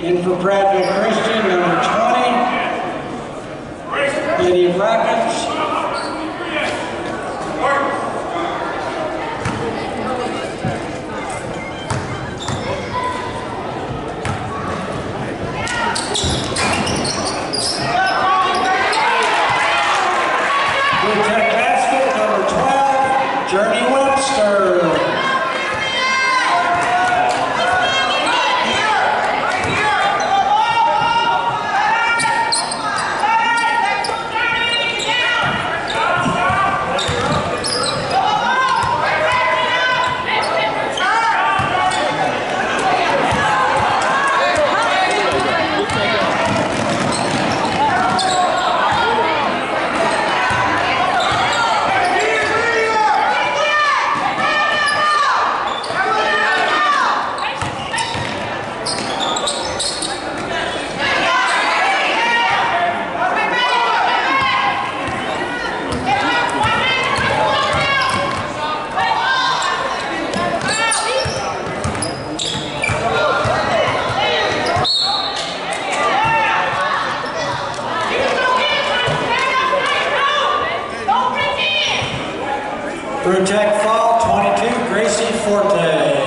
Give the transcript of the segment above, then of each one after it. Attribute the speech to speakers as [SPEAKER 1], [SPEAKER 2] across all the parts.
[SPEAKER 1] In for Bradley Christian, number 20. Lydia Tech basket, number 12, Journey Webster. Protect Fall 22, Gracie Forte.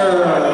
[SPEAKER 1] Sir.